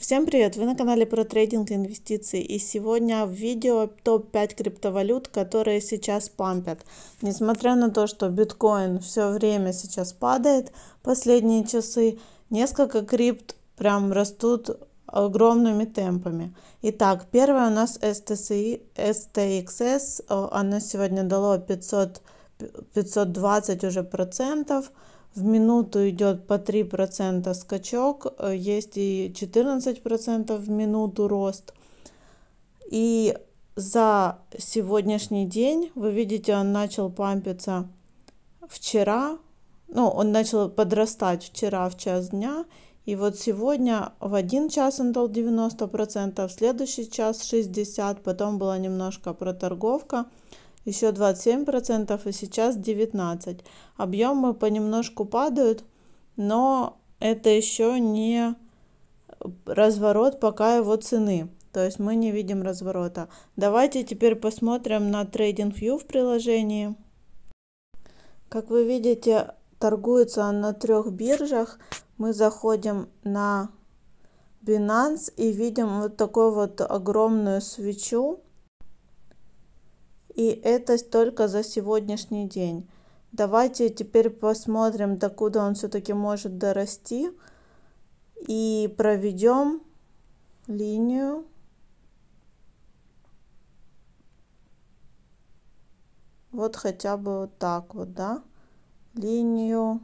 Всем привет! Вы на канале про трейдинг и инвестиции и сегодня в видео топ-5 криптовалют, которые сейчас пампят. Несмотря на то, что биткоин все время сейчас падает, последние часы, несколько крипт прям растут огромными темпами. Итак, первая у нас STCI, STXS, она сегодня дала 500, 520 уже процентов в минуту идет по 3% скачок, э, есть и 14% в минуту рост. И за сегодняшний день, вы видите, он начал пампиться вчера, ну, он начал подрастать вчера в час дня, и вот сегодня в один час он дал 90%, в следующий час 60%, потом была немножко проторговка, еще 27% и сейчас 19%. Объемы понемножку падают, но это еще не разворот пока его цены. То есть мы не видим разворота. Давайте теперь посмотрим на TradingView в приложении. Как вы видите, торгуется он на трех биржах. Мы заходим на Binance и видим вот такую вот огромную свечу и это только за сегодняшний день. Давайте теперь посмотрим, докуда он все-таки может дорасти. И проведем линию. Вот хотя бы вот так вот, да. Линию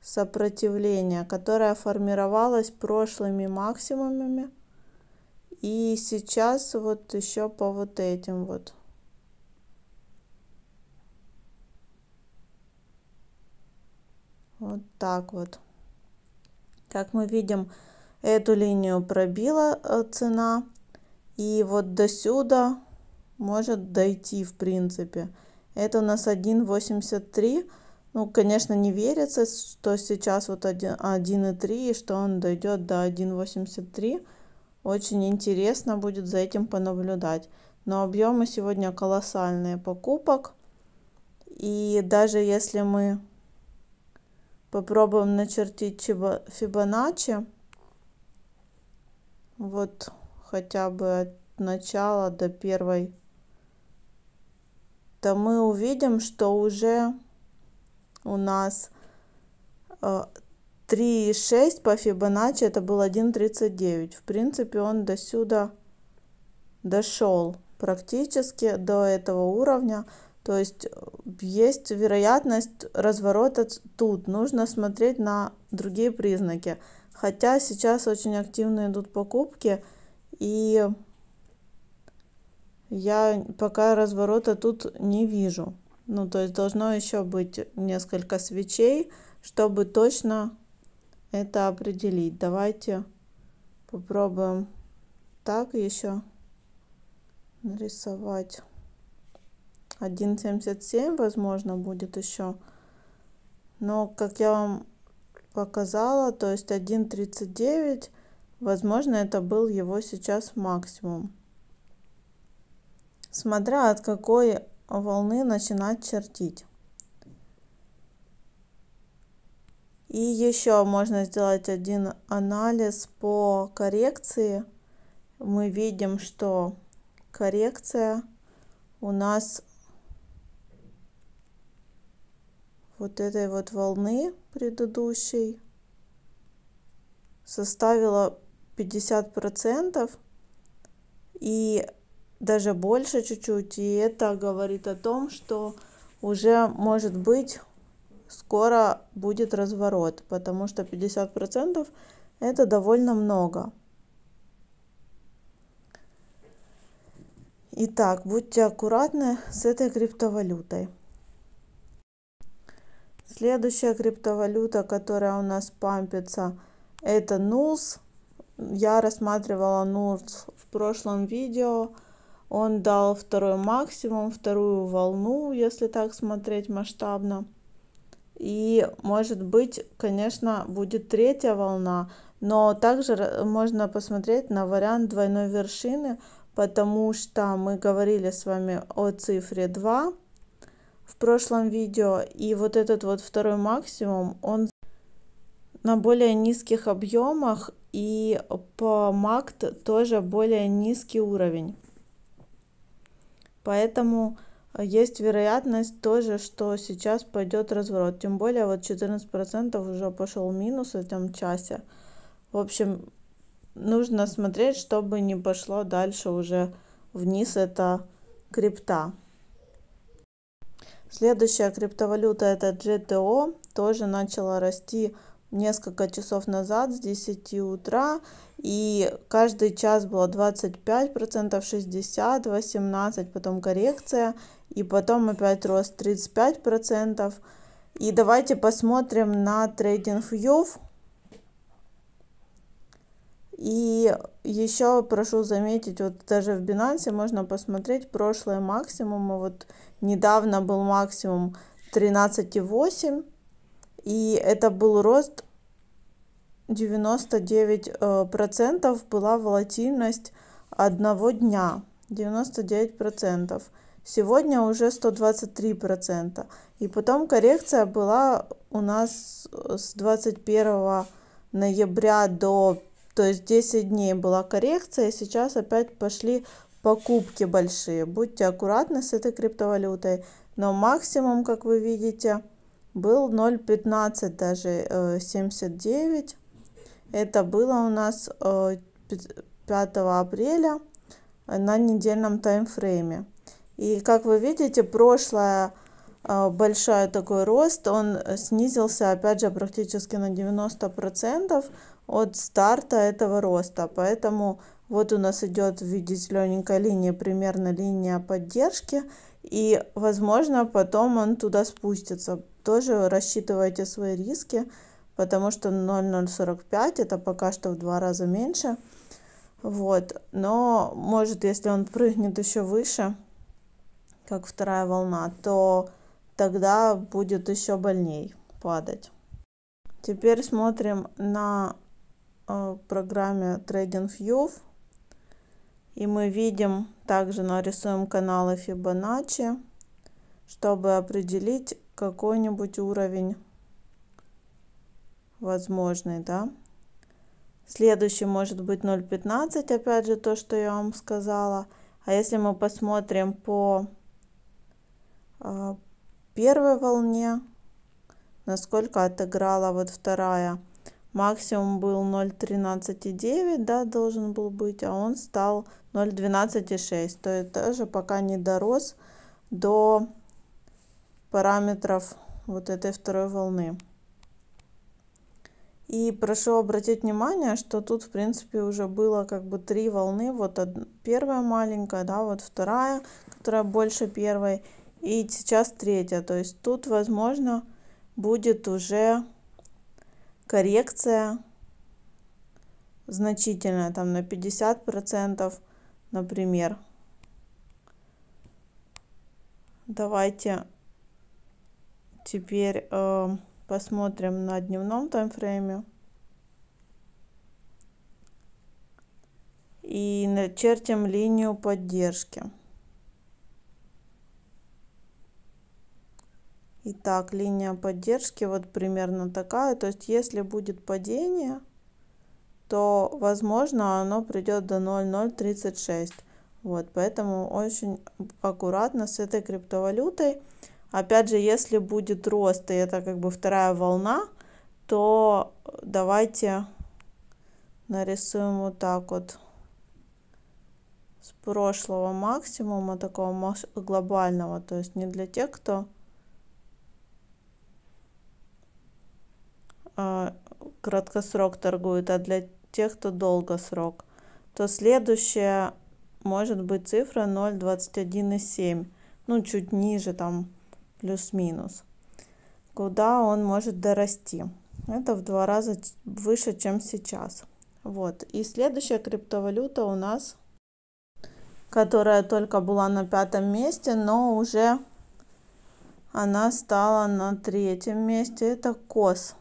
сопротивления, которая формировалась прошлыми максимумами. И сейчас вот еще по вот этим вот. Вот так вот. Как мы видим, эту линию пробила э, цена. И вот до сюда может дойти, в принципе. Это у нас 1.83. Ну, конечно, не верится, что сейчас вот 1.3 и что он дойдет до 1.83. Очень интересно будет за этим понаблюдать. Но объемы сегодня колоссальные покупок. И даже если мы Попробуем начертить Фибоначчи. Вот хотя бы от начала до первой. То мы увидим, что уже у нас 3,6 э, по Фибоначчи это был 1,39. В принципе, он до сюда дошел практически до этого уровня. То есть э, есть вероятность разворота тут. Нужно смотреть на другие признаки. Хотя сейчас очень активно идут покупки. И я пока разворота тут не вижу. Ну, то есть должно еще быть несколько свечей, чтобы точно это определить. Давайте попробуем так еще нарисовать. 1.77 возможно будет еще. Но как я вам показала, то есть 1.39, возможно это был его сейчас максимум. Смотря от какой волны начинать чертить. И еще можно сделать один анализ по коррекции. Мы видим, что коррекция у нас вот этой вот волны предыдущей составила 50 процентов и даже больше чуть-чуть и это говорит о том что уже может быть скоро будет разворот потому что 50 процентов это довольно много Итак, будьте аккуратны с этой криптовалютой. Следующая криптовалюта, которая у нас пампится, это NULS. Я рассматривала NULS в прошлом видео. Он дал второй максимум, вторую волну, если так смотреть масштабно. И может быть, конечно, будет третья волна, но также можно посмотреть на вариант двойной вершины, потому что мы говорили с вами о цифре 2 в прошлом видео. И вот этот вот второй максимум, он на более низких объемах. И по МАКТ тоже более низкий уровень. Поэтому есть вероятность тоже, что сейчас пойдет разворот. Тем более вот 14% уже пошел минус в этом часе. В общем, нужно смотреть, чтобы не пошло дальше уже вниз это крипта. Следующая криптовалюта это GTO. Тоже начала расти несколько часов назад с 10 утра. И каждый час было 25 процентов, 60, 18, потом коррекция. И потом опять рост 35 процентов. И давайте посмотрим на TradingView. И еще прошу заметить, вот даже в Binance можно посмотреть прошлые максимумы. Вот недавно был максимум 13,8. И это был рост 99% э, была волатильность одного дня. 99%. процентов. Сегодня уже 123%. процента. И потом коррекция была у нас с 21 ноября до то есть 10 дней была коррекция, и сейчас опять пошли покупки большие. Будьте аккуратны с этой криптовалютой. Но максимум, как вы видите, был 0.15, даже 79. Э, Это было у нас 5 э, апреля на недельном таймфрейме. И как вы видите, прошлое э, большой такой рост, он снизился опять же практически на 90% от старта этого роста. Поэтому вот у нас идет в виде зелененькой линии примерно линия поддержки. И возможно потом он туда спустится. Тоже рассчитывайте свои риски, потому что 0,045 это пока что в два раза меньше. Вот, но может, если он прыгнет еще выше, как вторая волна, то тогда будет еще больней падать. Теперь смотрим на Э, программе TradingView. И мы видим, также нарисуем каналы Fibonacci, чтобы определить какой-нибудь уровень возможный, да. Следующий может быть 0.15, опять же то, что я вам сказала. А если мы посмотрим по э, первой волне, насколько отыграла вот вторая максимум был 0.13,9, да, должен был быть, а он стал 0.12,6. То есть тоже пока не дорос до параметров вот этой второй волны. И прошу обратить внимание, что тут, в принципе, уже было как бы три волны. Вот первая маленькая, да, вот вторая, которая больше первой, и сейчас третья. То есть тут, возможно, будет уже коррекция значительная, там на 50 процентов, например. Давайте теперь э, посмотрим на дневном таймфрейме. И начертим линию поддержки. Итак, линия поддержки вот примерно такая. То есть, если будет падение, то, возможно, оно придет до 0,036. Вот, поэтому очень аккуратно с этой криптовалютой. Опять же, если будет рост, и это как бы вторая волна, то давайте нарисуем вот так вот с прошлого максимума, такого глобального. То есть не для тех, кто краткосрок торгует, а для тех, кто долгосрок, то следующая может быть цифра 0,21,7, ну чуть ниже там плюс-минус, куда он может дорасти. Это в два раза выше, чем сейчас. Вот. И следующая криптовалюта у нас, которая только была на пятом месте, но уже она стала на третьем месте. Это КОС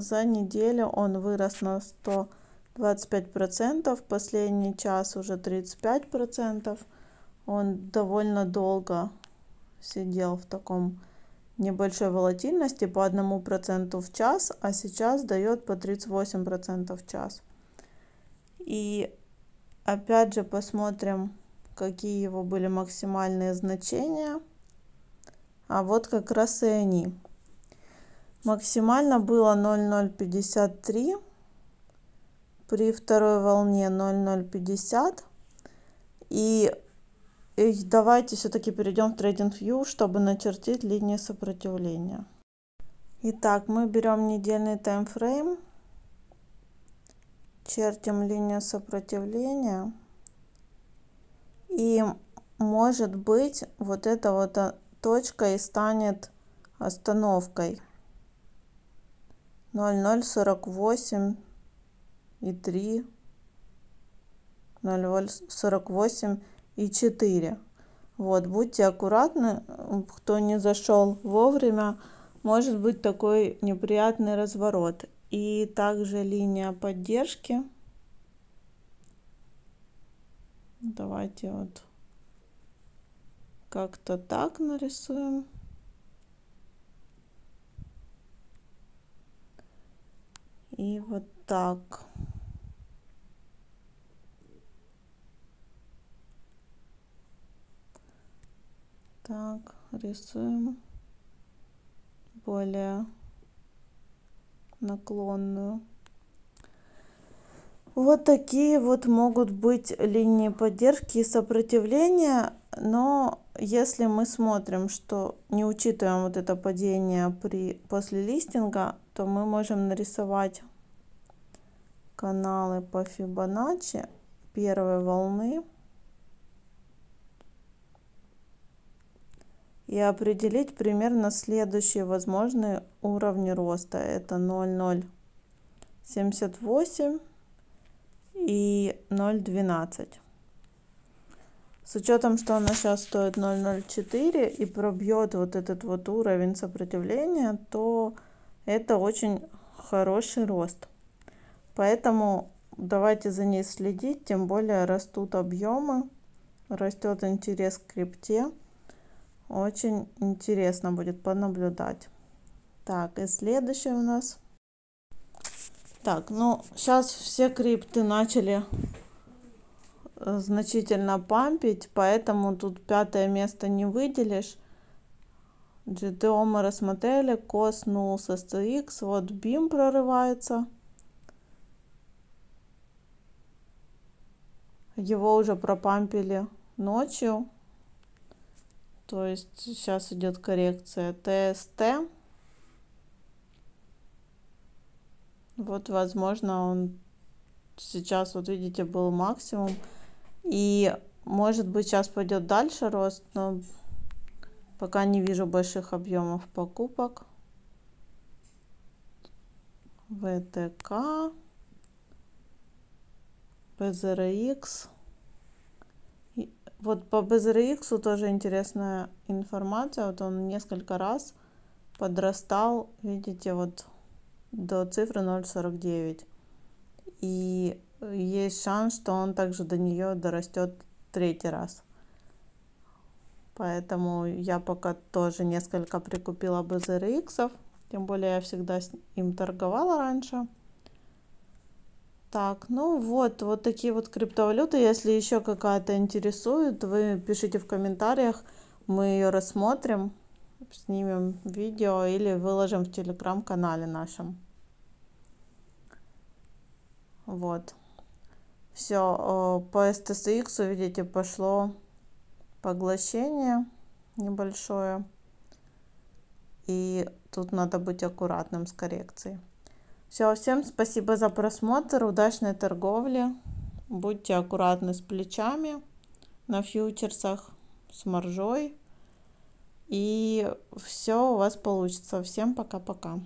за неделю он вырос на 125 процентов последний час уже 35 процентов он довольно долго сидел в таком небольшой волатильности по одному проценту в час а сейчас дает по 38 процентов в час И опять же посмотрим, какие его были максимальные значения. А вот как раз и они. Максимально было 0,053. При второй волне 0,050. И, и давайте все-таки перейдем в TradingView, чтобы начертить линии сопротивления. Итак, мы берем недельный таймфрейм, чертим линию сопротивления. И может быть вот эта вот а, точка и станет остановкой. 0048 и 3 0048 и 4 вот будьте аккуратны кто не зашел вовремя может быть такой неприятный разворот. И также линия поддержки. Давайте вот как-то так нарисуем и вот так. Так рисуем более наклонную. Вот такие вот могут быть линии поддержки и сопротивления но если мы смотрим что не учитываем вот это падение при после листинга то мы можем нарисовать каналы по фибоначчи первой волны и определить примерно следующие возможные уровни роста. Это 0,078 и 0,12 с учетом что она сейчас стоит 0,04 и пробьет вот этот вот уровень сопротивления то это очень хороший рост. Поэтому давайте за ней следить тем более растут объемы растет интерес к крипте. Очень интересно будет понаблюдать. Так и следующий у нас. Так ну сейчас все крипты начали Э, значительно пампить, поэтому тут пятое место не выделишь. GTO мы рассмотрели, коснулся STX, вот BIM прорывается. Его уже пропампили ночью, то есть сейчас идет коррекция ТСТ. Вот, возможно, он сейчас, вот видите, был максимум. И может быть сейчас пойдет дальше рост, но пока не вижу больших объемов покупок. ВТК, БЗРХ. Вот по БЗРХ тоже интересная информация. Вот он несколько раз подрастал, видите, вот до цифры 0,49. И есть шанс, что он также до нее дорастет третий раз. Поэтому я пока тоже несколько прикупила BZRX, тем более я всегда им торговала раньше. Так, ну вот, вот такие вот криптовалюты. Если еще какая-то интересует, вы пишите в комментариях, мы ее рассмотрим, снимем видео или выложим в телеграм-канале нашем. Вот все по STSX видите пошло поглощение небольшое. И тут надо быть аккуратным с коррекцией. Все всем спасибо за просмотр удачной торговли. Будьте аккуратны с плечами на фьючерсах с маржой. И все у вас получится. Всем пока пока